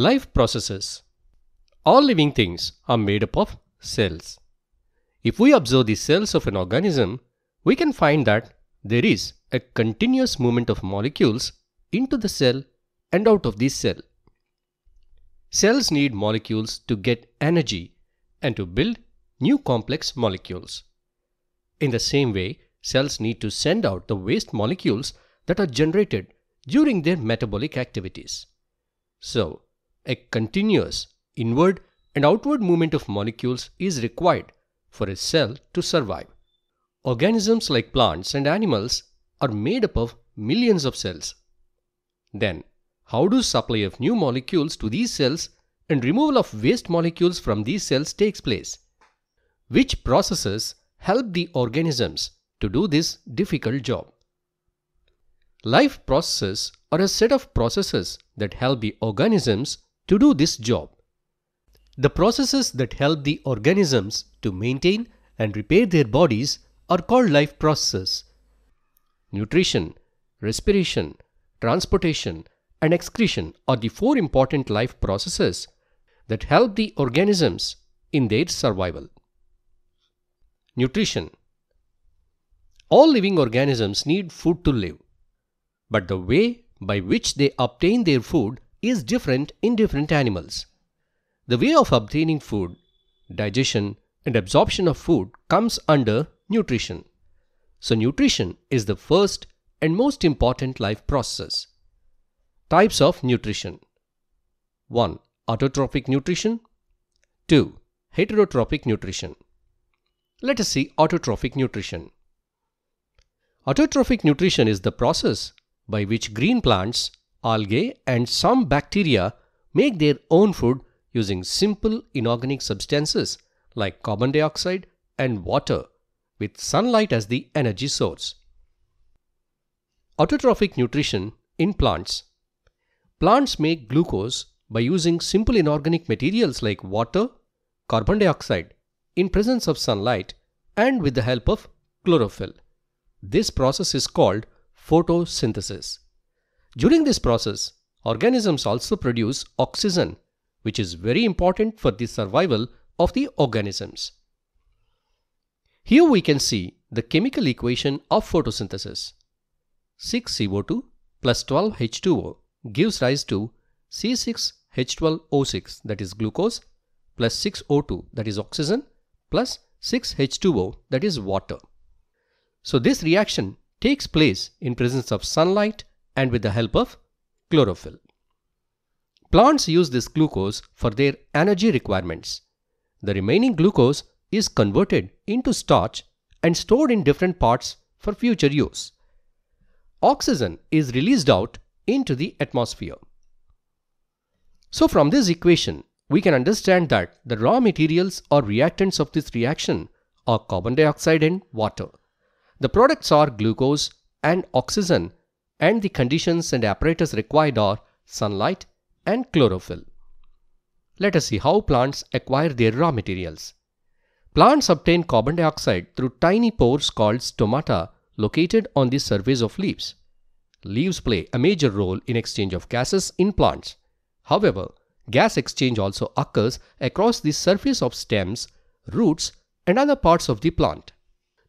Life processes. All living things are made up of cells. If we observe the cells of an organism, we can find that there is a continuous movement of molecules into the cell and out of the cell. Cells need molecules to get energy and to build new complex molecules. In the same way, cells need to send out the waste molecules that are generated during their metabolic activities. So, a continuous inward and outward movement of molecules is required for a cell to survive. Organisms like plants and animals are made up of millions of cells. Then, how do supply of new molecules to these cells and removal of waste molecules from these cells takes place? Which processes help the organisms to do this difficult job? Life processes are a set of processes that help the organisms to do this job. The processes that help the organisms to maintain and repair their bodies are called life processes. Nutrition, respiration, transportation, and excretion are the four important life processes that help the organisms in their survival. Nutrition All living organisms need food to live, but the way by which they obtain their food is different in different animals. The way of obtaining food, digestion, and absorption of food comes under nutrition. So, nutrition is the first and most important life process. Types of nutrition 1. Autotrophic nutrition 2. Heterotrophic nutrition Let us see autotrophic nutrition. Autotrophic nutrition is the process by which green plants, algae, and some bacteria make their own food using simple inorganic substances like carbon dioxide and water with sunlight as the energy source. Autotrophic nutrition in plants. Plants make glucose by using simple inorganic materials like water, carbon dioxide in presence of sunlight and with the help of chlorophyll. This process is called photosynthesis. During this process, organisms also produce oxygen, which is very important for the survival of the organisms. Here we can see the chemical equation of photosynthesis. 6CO2 plus 12H2O gives rise to C6H12O6 that is glucose plus 6O2 that is oxygen plus 6H2O that is water. So this reaction takes place in presence of sunlight and with the help of chlorophyll. Plants use this glucose for their energy requirements. The remaining glucose is converted into starch and stored in different parts for future use. Oxygen is released out into the atmosphere. So from this equation, we can understand that the raw materials or reactants of this reaction are carbon dioxide and water. The products are glucose and oxygen and the conditions and apparatus required are sunlight and chlorophyll. Let us see how plants acquire their raw materials. Plants obtain carbon dioxide through tiny pores called stomata located on the surface of leaves. Leaves play a major role in exchange of gases in plants. However, gas exchange also occurs across the surface of stems, roots, and other parts of the plant.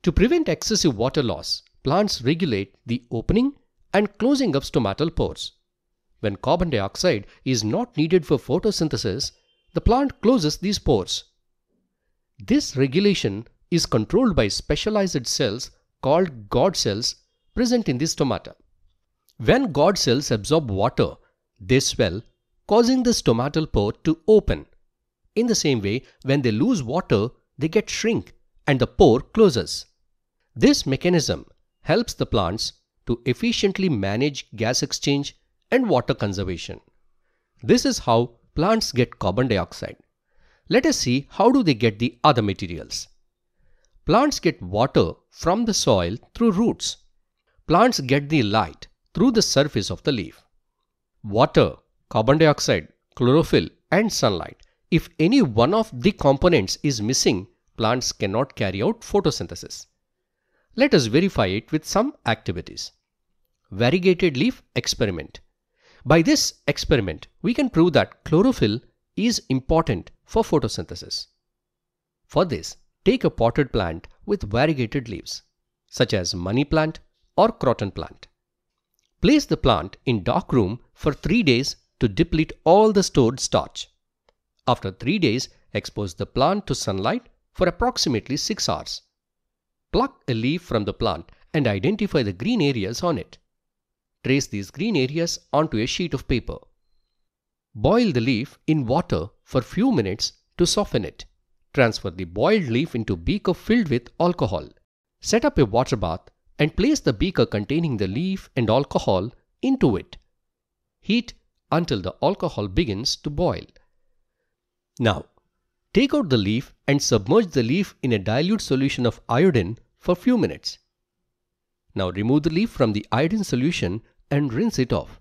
To prevent excessive water loss, plants regulate the opening and closing up stomatal pores. When carbon dioxide is not needed for photosynthesis, the plant closes these pores. This regulation is controlled by specialized cells called guard cells present in the stomata. When guard cells absorb water, they swell, causing the stomatal pore to open. In the same way, when they lose water, they get shrink and the pore closes. This mechanism helps the plants to efficiently manage gas exchange and water conservation. This is how plants get carbon dioxide. Let us see how do they get the other materials. Plants get water from the soil through roots. Plants get the light through the surface of the leaf. Water, carbon dioxide, chlorophyll and sunlight. If any one of the components is missing, plants cannot carry out photosynthesis. Let us verify it with some activities. Variegated leaf experiment. By this experiment, we can prove that chlorophyll is important for photosynthesis. For this, take a potted plant with variegated leaves, such as money plant or croton plant. Place the plant in dark room for 3 days to deplete all the stored starch. After 3 days, expose the plant to sunlight for approximately 6 hours. Pluck a leaf from the plant and identify the green areas on it. Trace these green areas onto a sheet of paper. Boil the leaf in water for few minutes to soften it. Transfer the boiled leaf into beaker filled with alcohol. Set up a water bath and place the beaker containing the leaf and alcohol into it. Heat until the alcohol begins to boil. Now, take out the leaf and submerge the leaf in a dilute solution of iodine for few minutes. Now remove the leaf from the iodine solution and rinse it off.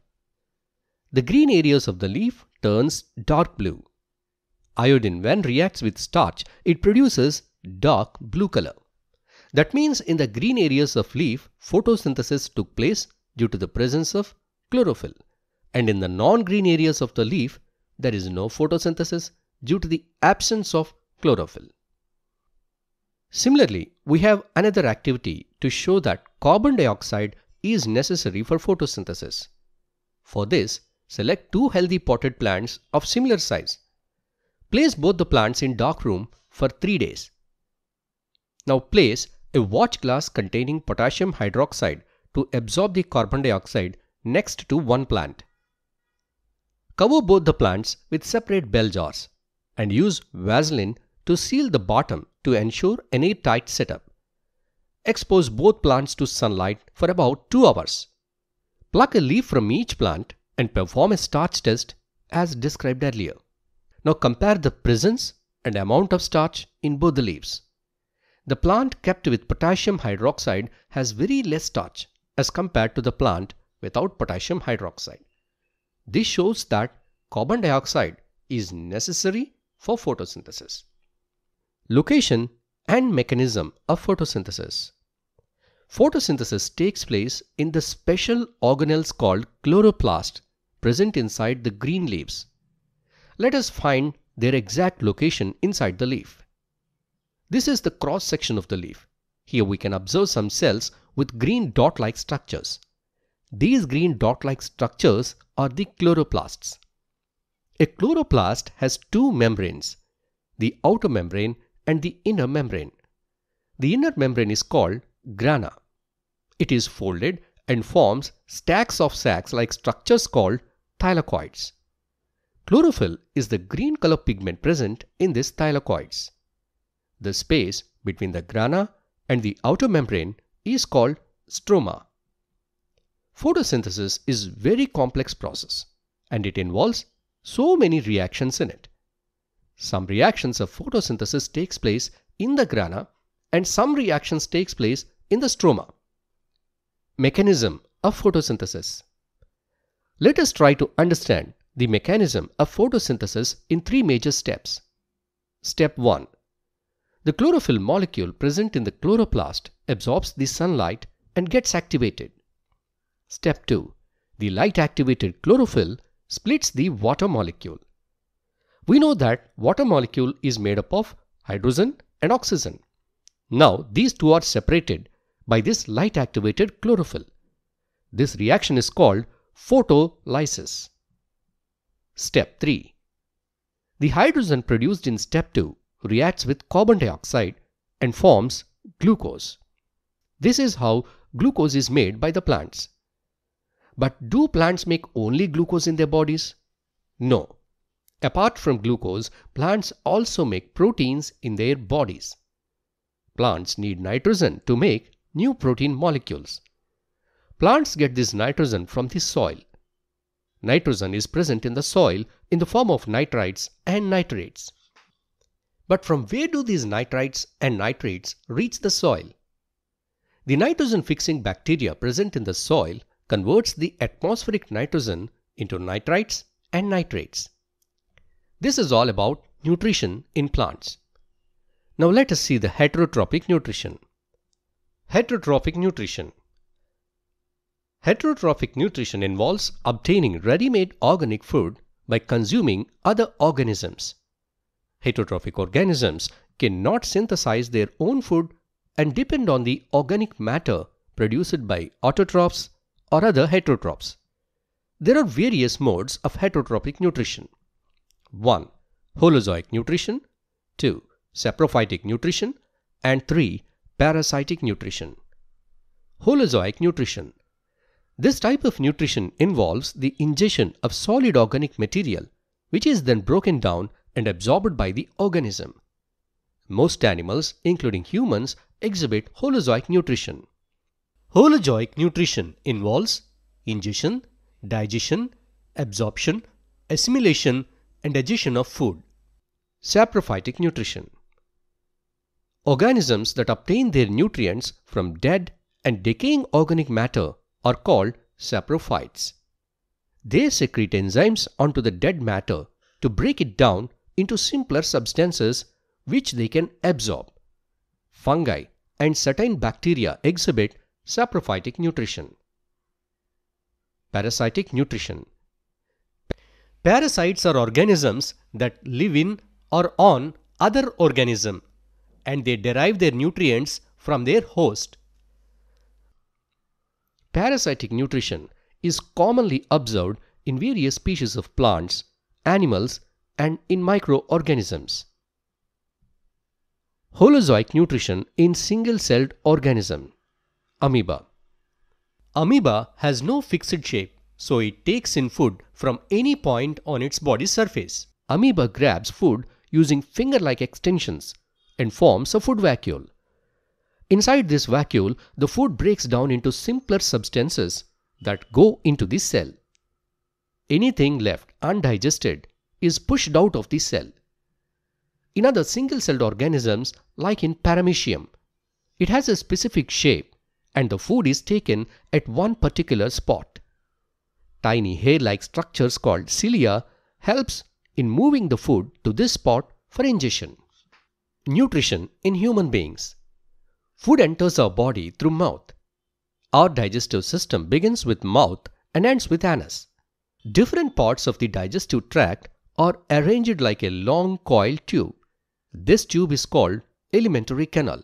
The green areas of the leaf turns dark blue. Iodine when reacts with starch, it produces dark blue color. That means in the green areas of leaf, photosynthesis took place due to the presence of chlorophyll. And in the non-green areas of the leaf, there is no photosynthesis due to the absence of chlorophyll. Similarly, we have another activity to show that carbon dioxide is necessary for photosynthesis. For this, select two healthy potted plants of similar size. Place both the plants in dark room for 3 days. Now place a watch glass containing potassium hydroxide to absorb the carbon dioxide next to one plant. Cover both the plants with separate bell jars and use Vaseline to seal the bottom to ensure an airtight setup. Expose both plants to sunlight for about 2 hours. Pluck a leaf from each plant and perform a starch test as described earlier. Now compare the presence and amount of starch in both the leaves. The plant kept with potassium hydroxide has very less starch as compared to the plant without potassium hydroxide. This shows that carbon dioxide is necessary for photosynthesis. Location and mechanism of photosynthesis. Photosynthesis takes place in the special organelles called chloroplast present inside the green leaves. Let us find their exact location inside the leaf. This is the cross section of the leaf. Here we can observe some cells with green dot-like structures. These green dot-like structures are the chloroplasts. A chloroplast has two membranes, the outer membrane and the inner membrane. The inner membrane is called grana. It is folded and forms stacks of sacs like structures called thylakoids. Chlorophyll is the green color pigment present in these thylakoids. The space between the grana and the outer membrane is called stroma. Photosynthesis is very complex process and it involves so many reactions in it. Some reactions of photosynthesis takes place in the grana and some reactions takes place in the stroma. Mechanism of photosynthesis. Let us try to understand the mechanism of photosynthesis in three major steps. Step 1. The chlorophyll molecule present in the chloroplast absorbs the sunlight and gets activated. Step 2. The light activated chlorophyll splits the water molecule. We know that water molecule is made up of hydrogen and oxygen. Now these two are separated by this light activated chlorophyll. This reaction is called photolysis. Step 3. The hydrogen produced in step 2 reacts with carbon dioxide and forms glucose. This is how glucose is made by the plants. But do plants make only glucose in their bodies? No. Apart from glucose, plants also make proteins in their bodies. Plants need nitrogen to make new protein molecules. Plants get this nitrogen from the soil. Nitrogen is present in the soil in the form of nitrites and nitrates. But from where do these nitrites and nitrates reach the soil? The nitrogen fixing bacteria present in the soil converts the atmospheric nitrogen into nitrites and nitrates. This is all about nutrition in plants. Now let us see the heterotrophic nutrition. Heterotrophic nutrition. Heterotrophic nutrition involves obtaining ready-made organic food by consuming other organisms. Heterotrophic organisms cannot synthesize their own food and depend on the organic matter produced by autotrophs or other heterotrophs. There are various modes of heterotrophic nutrition. 1. Holozoic nutrition 2. Saprophytic nutrition and 3. Parasitic nutrition. Holozoic nutrition This type of nutrition involves the ingestion of solid organic material which is then broken down and absorbed by the organism. Most animals, including humans, exhibit holozoic nutrition. Holozoic nutrition involves ingestion, digestion, absorption, assimilation, and egestion of food. Saprophytic nutrition. Organisms that obtain their nutrients from dead and decaying organic matter are called saprophytes. They secrete enzymes onto the dead matter to break it down into simpler substances which they can absorb. Fungi and certain bacteria exhibit saprophytic nutrition. Parasitic nutrition. Parasites are organisms that live in or on other organism and they derive their nutrients from their host. Parasitic nutrition is commonly observed in various species of plants, animals and in microorganisms. Holozoic nutrition in single-celled organism. Amoeba. Amoeba has no fixed shape, so it takes in food from any point on its body surface. Amoeba grabs food using finger-like extensions and forms a food vacuole. Inside this vacuole, the food breaks down into simpler substances that go into the cell. Anything left undigested is pushed out of the cell. In other single-celled organisms, like in Paramecium, it has a specific shape and the food is taken at one particular spot. Tiny hair-like structures called cilia helps in moving the food to this spot for ingestion. Nutrition in human beings. Food enters our body through mouth. Our digestive system begins with mouth and ends with anus. Different parts of the digestive tract are arranged like a long coiled tube. This tube is called alimentary canal.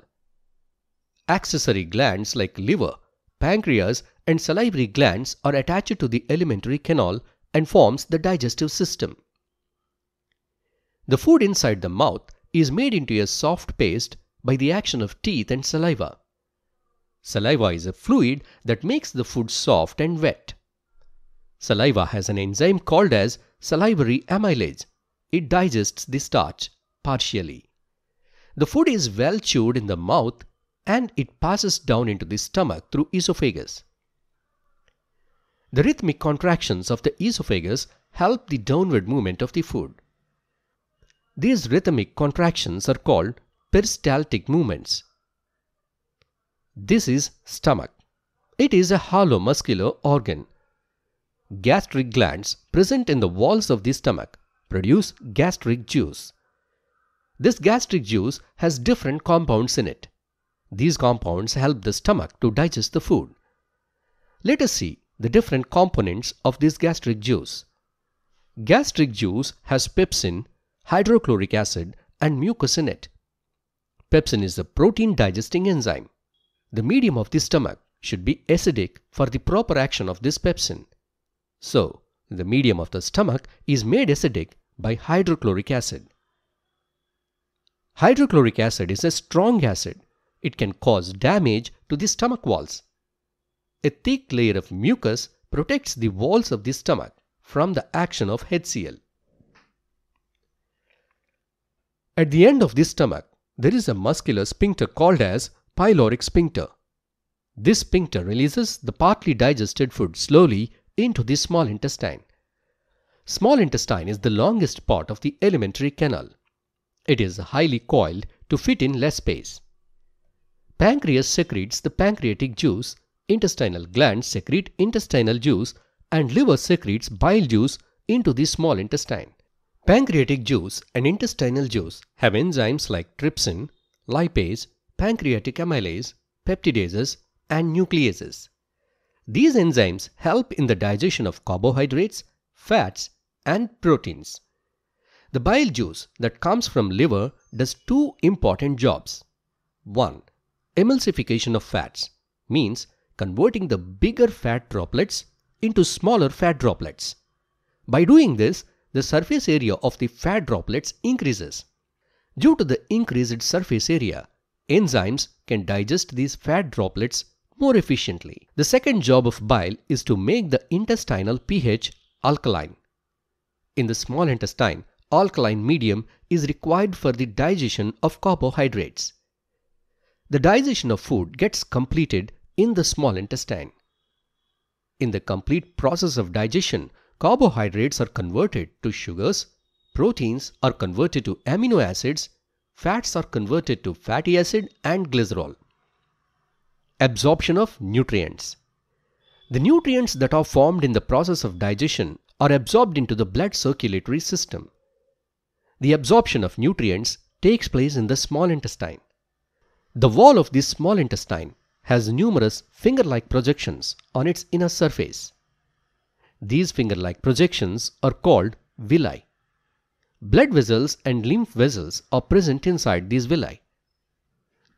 Accessory glands like liver, pancreas and salivary glands are attached to the alimentary canal and forms the digestive system. The food inside the mouth is made into a soft paste by the action of teeth and saliva. Saliva is a fluid that makes the food soft and wet. Saliva has an enzyme called as salivary amylase. It digests the starch partially. The food is well chewed in the mouth and it passes down into the stomach through esophagus. The rhythmic contractions of the esophagus help the downward movement of the food. These rhythmic contractions are called peristaltic movements. This is stomach. It is a hollow muscular organ gastric glands present in the walls of the stomach produce gastric juice. This gastric juice has different compounds in it. These compounds help the stomach to digest the food. Let us see the different components of this gastric juice. Gastric juice has pepsin, hydrochloric acid and mucus in it. Pepsin is a protein digesting enzyme. The medium of the stomach should be acidic for the proper action of this pepsin. So, the medium of the stomach is made acidic by hydrochloric acid. Hydrochloric acid is a strong acid. It can cause damage to the stomach walls. A thick layer of mucus protects the walls of the stomach from the action of HCl. At the end of the stomach, there is a muscular sphincter called as pyloric sphincter. This sphincter releases the partly digested food slowly into the small intestine. Small intestine is the longest part of the alimentary canal. It is highly coiled to fit in less space. Pancreas secretes the pancreatic juice, intestinal glands secrete intestinal juice, and liver secretes bile juice into the small intestine. Pancreatic juice and intestinal juice have enzymes like trypsin, lipase, pancreatic amylase, peptidases, and nucleases. These enzymes help in the digestion of carbohydrates, fats and proteins. The bile juice that comes from liver does two important jobs. 1. Emulsification of fats means converting the bigger fat droplets into smaller fat droplets. By doing this, the surface area of the fat droplets increases. Due to the increased surface area, enzymes can digest these fat droplets more efficiently. The second job of bile is to make the intestinal pH alkaline. In the small intestine, alkaline medium is required for the digestion of carbohydrates. The digestion of food gets completed in the small intestine. In the complete process of digestion, carbohydrates are converted to sugars, proteins are converted to amino acids, fats are converted to fatty acid and glycerol. Absorption of nutrients. The nutrients that are formed in the process of digestion are absorbed into the blood circulatory system. The absorption of nutrients takes place in the small intestine. The wall of this small intestine has numerous finger-like projections on its inner surface. These finger-like projections are called villi. Blood vessels and lymph vessels are present inside these villi.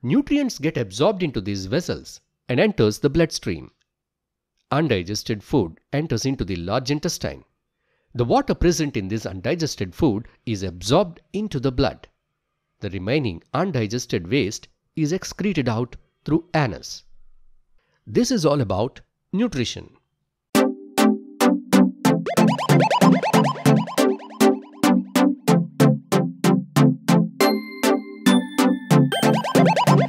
Nutrients get absorbed into these vessels and enters the bloodstream. Undigested food enters into the large intestine. The water present in this undigested food is absorbed into the blood. The remaining undigested waste is excreted out through anus. This is all about nutrition.